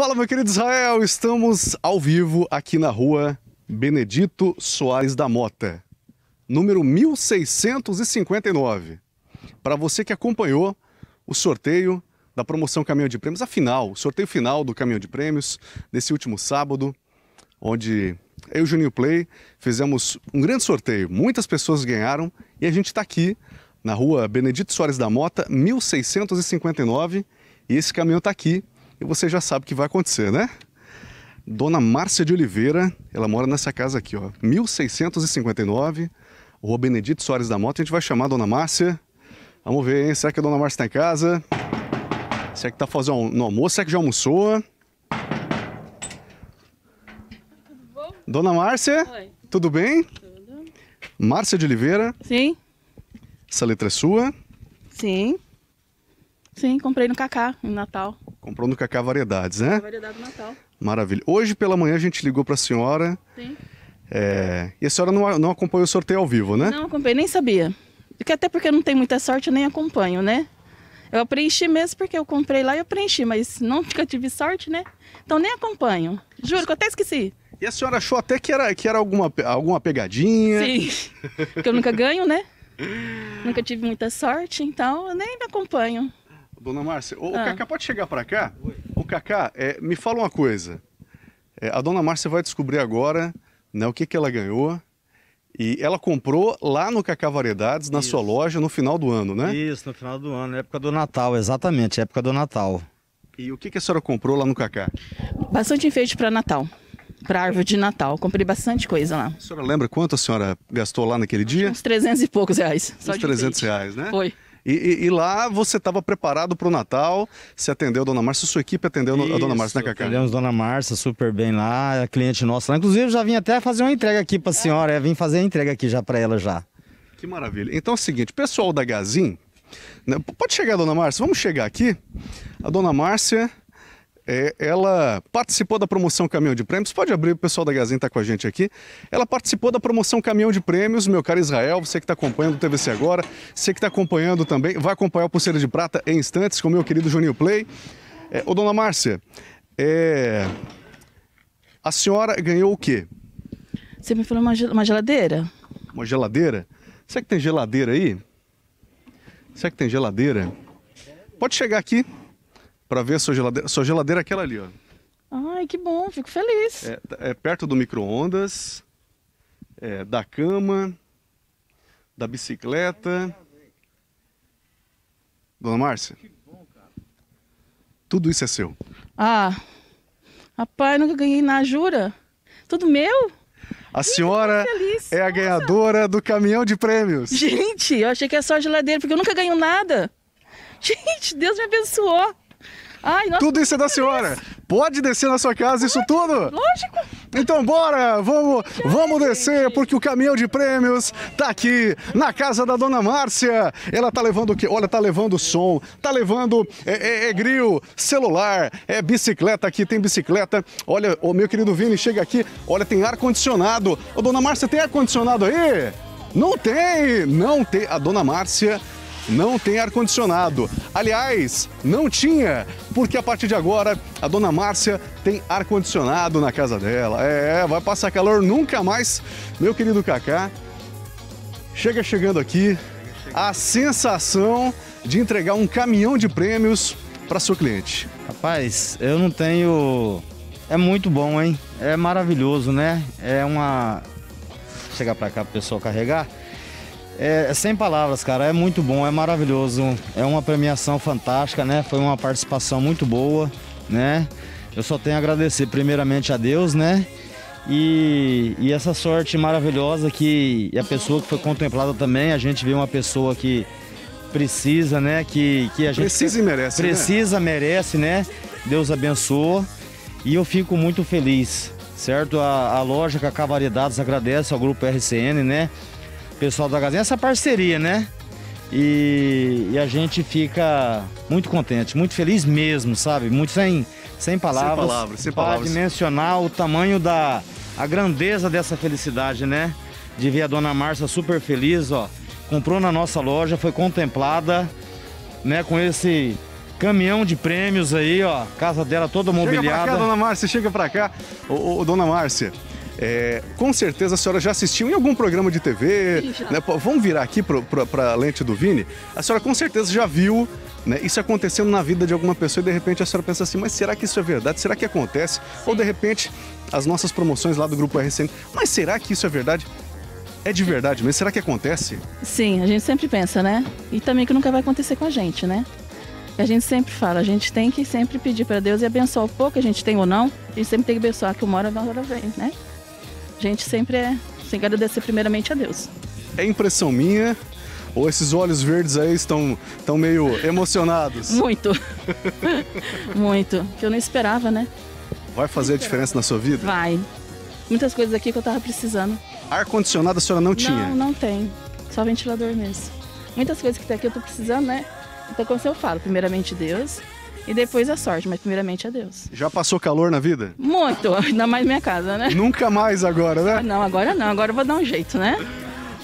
Fala, meu querido Israel, estamos ao vivo aqui na rua Benedito Soares da Mota, número 1659. Para você que acompanhou o sorteio da promoção Caminhão de Prêmios, afinal, o sorteio final do Caminhão de Prêmios, desse último sábado, onde eu e o Juninho Play fizemos um grande sorteio. Muitas pessoas ganharam e a gente está aqui na rua Benedito Soares da Mota, 1659, e esse caminhão está aqui e você já sabe o que vai acontecer, né? Dona Márcia de Oliveira, ela mora nessa casa aqui, ó, 1659, Rua Benedito Soares da Mota. A gente vai chamar a Dona Márcia. Vamos ver, hein? Será que a Dona Márcia está em casa? Será que está fazendo no almoço? Será que já almoçou? Tudo bom? Dona Márcia, Oi. tudo bem? Tudo. Márcia de Oliveira, Sim, essa letra é sua. sim. Sim, comprei no Cacá, em Natal. Comprou no Cacá Variedades, né? Variedade do Natal. Maravilha. Hoje pela manhã a gente ligou para a senhora Sim. é, e a senhora não, não acompanhou o sorteio ao vivo, né? Não comprei, nem sabia. Porque até porque não tem muita sorte, eu nem acompanho, né? Eu preenchi mesmo porque eu comprei lá e eu preenchi, mas nunca tive sorte, né? Então nem acompanho. Juro que eu até esqueci. E a senhora achou até que era, que era alguma, alguma pegadinha? Sim. Porque eu nunca ganho, né? Nunca tive muita sorte, então eu nem me acompanho. Dona Márcia, o, o Ah. Cacá pode chegar para cá? O Cacá, é, me fala uma coisa. É, a Dona Márcia vai descobrir agora né, o que, que ela ganhou. E ela comprou lá no Cacá Variedades, na Isso. sua loja, no final do ano, né? Isso, no final do ano, época do Natal, exatamente, época do Natal. E o que, que a senhora comprou lá no Cacá? Bastante enfeite para Natal. Para árvore de Natal. Comprei bastante coisa lá. A senhora lembra quanto a senhora gastou lá naquele dia? Uns 300 e poucos reais. Só Uns de 300 enfeite. reais, né? Foi. E, e- e lá você estava preparado para o Natal, você atendeu a Dona Márcia, sua equipe atendeu a Dona Márcia, né, Cacá? Atendemos Dona Márcia super bem lá, cliente nossa lá. Inclusive, já vim até fazer uma entrega aqui pra senhora, é, vim fazer a entrega aqui já pra ela já. Que maravilha. Então é o seguinte, pessoal da Gazin, né, pode chegar, Dona Márcia, vamos chegar aqui. A Dona Márcia, é, ela participou da promoção Caminhão de Prêmios, pode abrir, o pessoal da Gazin está com a gente aqui. Ela participou da promoção Caminhão de Prêmios, meu caro Israel, você que está acompanhando o TVC Agora, você que está acompanhando também, vai acompanhar o Pulseira de Prata em instantes com o meu querido Juninho Play. É, ô, Dona Márcia, é, a senhora ganhou o quê? Você me falou uma, gel- uma geladeira? Uma geladeira? Será que tem geladeira aí? Será que tem geladeira? Pode chegar aqui para ver a sua geladeira. Sua geladeira é aquela ali, ó. Ai, que bom, fico feliz. É, é perto do micro-ondas, é, da cama, da bicicleta. Dona Márcia? Tudo isso é seu. Ah, rapaz, nunca ganhei na jura. Tudo meu? A senhora feliz. é a ganhadora do caminhão de prêmios. Gente, eu achei que era só a geladeira, porque eu nunca ganho nada. Gente, Deus me abençoou. Ai, nossa, Tudo isso é da senhora. Pode descer na sua casa isso tudo? lógico. Então bora, vamos, vamos descer, porque o caminhão de prêmios tá aqui na casa da dona Márcia. Ela tá levando o quê? Olha, tá levando som, tá levando é, é, é grill, celular, é bicicleta aqui, tem bicicleta. Olha, o meu querido Vini chega aqui, olha, tem ar-condicionado. Ô, dona Márcia, tem ar-condicionado aí? Não tem, não tem. A dona Márcia não tem ar-condicionado. Aliás, não tinha, porque a partir de agora a dona Márcia tem ar-condicionado na casa dela. É, vai passar calor nunca mais. Meu querido Kaká, chega chegando aqui a sensação de entregar um caminhão de prêmios para seu cliente. Rapaz, eu não tenho. É muito bom, hein? É maravilhoso, né? É uma. Chegar pra cá pro pessoal carregar. É, é sem palavras, cara. É muito bom, é maravilhoso. É uma premiação fantástica, né? Foi uma participação muito boa, né? Eu só tenho a agradecer primeiramente a Deus, né? E, e essa sorte maravilhosa que a pessoa que foi contemplada também, a gente vê uma pessoa que precisa, né? Que, que a gente Precisa e merece, né? precisa, merece, né? Deus abençoa. E eu fico muito feliz, certo? A, a loja Cacá Variedades agradece ao grupo RCN, né? Pessoal da Gazinha, essa parceria, né? E, e a gente fica muito contente, muito feliz mesmo, sabe? Muito sem, sem palavras. palavras, sem palavras. dimensionar o tamanho da a grandeza dessa felicidade, né? De ver a dona Márcia super feliz, ó. Comprou na nossa loja, foi contemplada, né? Com esse caminhão de prêmios aí, ó. Casa dela toda Chega pra mobiliada. cá, dona Márcia, chega pra cá. Ô, ô, dona Márcia, é, com certeza a senhora já assistiu em algum programa de TV. Sim, né? Vamos virar aqui pro, pra lente do Vini. A senhora com certeza já viu né, isso acontecendo na vida de alguma pessoa e de repente a senhora pensa assim, mas será que isso é verdade? Será que acontece? Ou de repente as nossas promoções lá do Grupo RCN, mas será que isso é verdade? É de verdade mesmo? Será que acontece? Sim, a gente sempre pensa, né? E também que nunca vai acontecer com a gente, né? A gente sempre fala, a gente tem que sempre pedir para Deus e abençoar o pouco que a gente tem ou não. A gente sempre tem que abençoar que uma hora da hora vem, né? A gente sempre é, tem que agradecer primeiramente a Deus. É impressão minha? Ou esses olhos verdes aí estão, estão meio emocionados? Muito. Muito. Que eu não esperava, né? Vai fazer a diferença na sua vida? Vai. Muitas coisas aqui que eu tava precisando. Ar-condicionado a senhora não tinha? Não, não tem. Só ventilador mesmo. Muitas coisas que tem aqui eu tô precisando, né? Então, como eu falo, primeiramente Deus e depois a sorte, mas primeiramente a Deus. Já passou calor na vida? Muito, ainda mais minha casa, né? Nunca mais agora, né? Não, agora não, agora eu vou dar um jeito, né?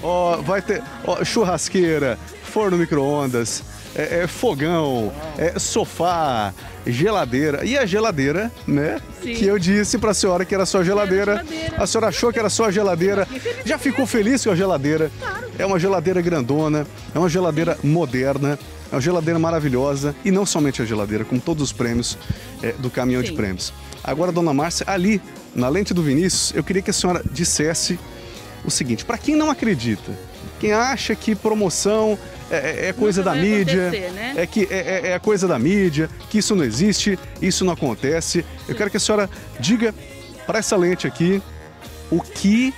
Ó, vai ter ó, churrasqueira, forno micro-ondas, é, é fogão, é sofá, geladeira. E a geladeira, né? Sim. Que eu disse pra senhora que era sua geladeira. geladeira. A senhora achou que era sua geladeira. Já ficou feliz com a geladeira? É uma geladeira grandona, é uma geladeira moderna, é uma geladeira maravilhosa. E não somente a geladeira, como todos os prêmios é, do caminhão de Sim. prêmios. Agora, dona Márcia, ali, na lente do Vinícius, eu queria que a senhora dissesse o seguinte: para quem não acredita, quem acha que promoção é, é- é coisa Nunca da mídia, né? é que é, é- é coisa da mídia, que isso não existe, isso não acontece. Eu quero que a senhora diga para essa lente aqui o que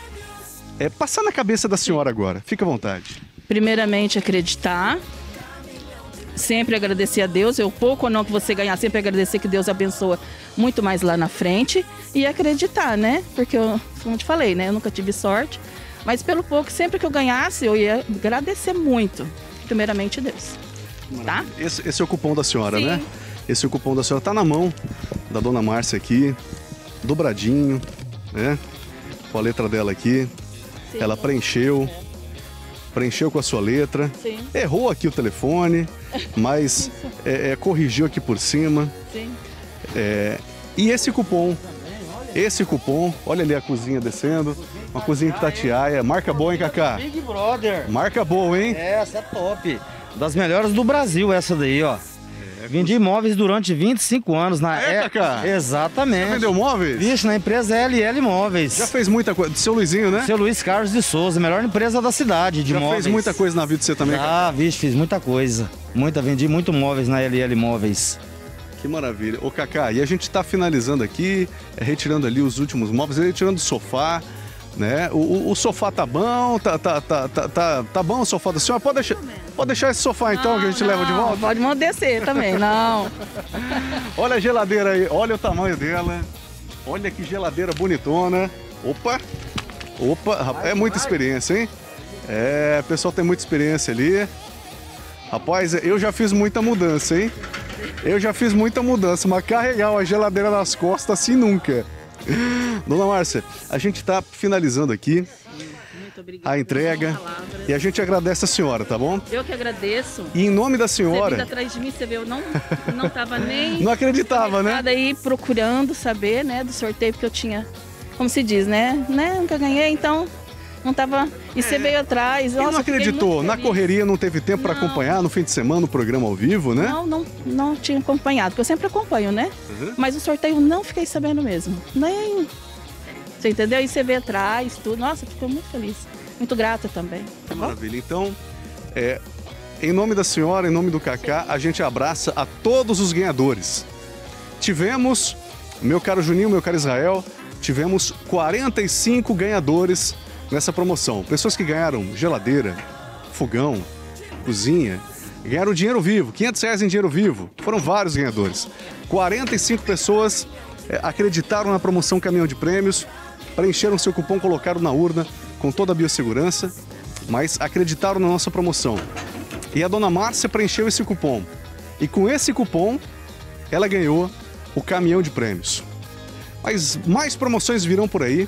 é passar na cabeça da senhora agora. Fica à vontade. Primeiramente acreditar. Sempre agradecer a Deus. Eu pouco ou não que você ganhar, sempre agradecer que Deus abençoa muito mais lá na frente. E acreditar, né? Porque eu, como te falei, né? Eu nunca tive sorte. Mas pelo pouco, sempre que eu ganhasse, eu ia agradecer muito. Primeiramente Deus. Tá? Esse, esse é o cupom da senhora, Sim. né? Esse é o cupom da senhora. Tá na mão da dona Márcia aqui, dobradinho, né? Com a letra dela aqui. Sim. Ela preencheu, preencheu com a sua letra. Sim. Errou aqui o telefone, mas é, é, corrigiu aqui por cima. Sim. É, e esse cupom, esse cupom, olha ali a cozinha descendo, uma cozinha de Tatiaia, marca boa, hein, Cacá? Big Brother. Marca boa, hein? Essa é top. Das melhores do Brasil, essa daí, ó. Vendi imóveis durante 25 anos na É, Cacá? Exatamente. Vendeu móveis? Vixe, na empresa LL Imóveis. Já fez muita coisa. Seu Luizinho, né? Seu Luiz Carlos de Souza, melhor empresa da cidade de Já imóveis. fez muita coisa na vida de você também? Ah, vixe, fiz muita coisa. Muita, vendi muito móveis na LL Imóveis. Que maravilha. Ô, Cacá, e a gente tá finalizando aqui, é, retirando ali os últimos móveis, retirando o sofá, né? O, o- sofá tá bom, tá, tá, tá, tá, tá, tá bom o sofá da senhora? Pode deixar, pode deixar esse sofá então que a gente Não, leva de não, volta? Pode descer também, não. Olha a geladeira aí, olha o tamanho dela. Olha que geladeira bonitona. Opa! Opa, rapaz, é muita experiência, hein? É, o pessoal tem muita experiência ali. Rapaz, eu já fiz muita mudança, hein? Eu já fiz muita mudança, mas carregar uma geladeira nas costas assim nunca. Dona Márcia, a gente tá finalizando aqui a entrega e a gente agradece a senhora, tá bom? Eu que agradeço. E em nome da Você senhora, atrás de mim, você vê, eu não, não tava nem não acreditava, né? aí procurando saber, né, do sorteio, porque eu tinha, como se diz, né, né, nunca ganhei, então não tava, e você veio atrás, É. E não nossa, fiquei acreditou, na correria não teve tempo para acompanhar no fim de semana o programa ao vivo, né? Não, não, não tinha acompanhado, porque eu sempre acompanho, né? Uhum. Mas o sorteio não fiquei sabendo mesmo. Nem. Você entendeu? E você vê atrás, tudo. Nossa, ficou muito feliz. Muito grata também. Tá? Maravilha. Então, é, em nome da senhora, em nome do Cacá, a gente abraça a todos os ganhadores. Tivemos, meu caro Juninho, meu caro Israel, tivemos 45 ganhadores nessa promoção. Pessoas que ganharam geladeira, fogão, cozinha, ganharam dinheiro vivo, 500 reais em dinheiro vivo. Foram vários ganhadores. 45 pessoas é, acreditaram na promoção Caminhão de Prêmios, preencheram seu cupom, colocaram na urna com toda a biossegurança, mas acreditaram na nossa promoção. E a dona Márcia preencheu esse cupom. E com esse cupom, ela ganhou o caminhão de prêmios. Mas mais promoções virão por aí,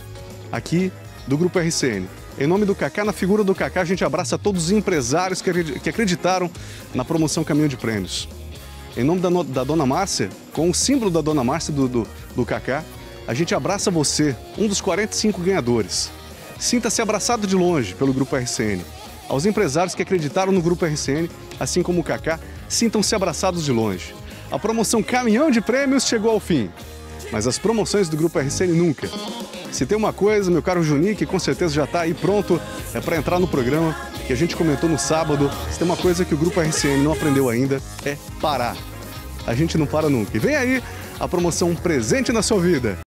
aqui do Grupo RCN. Em nome do Cacá, na figura do Cacá, a gente abraça todos os empresários que acredi- que acreditaram na promoção Caminhão de Prêmios. em nome da, da Dona Márcia, com o símbolo da Dona Márcia do, do, do Kaká, a gente abraça você, um dos 45 ganhadores. Sinta-se abraçado de longe pelo Grupo RCN. Aos empresários que acreditaram no Grupo RCN, assim como o Kaká, sintam-se abraçados de longe. A promoção Caminhão de Prêmios chegou ao fim, mas as promoções do Grupo RCN nunca. Se tem uma coisa, meu caro Juninho, que com certeza já está aí pronto, é para entrar no programa, que a gente comentou no sábado, se tem uma coisa que o Grupo RCN não aprendeu ainda, é parar. A gente não para nunca. E vem aí a promoção Presente na Sua Vida.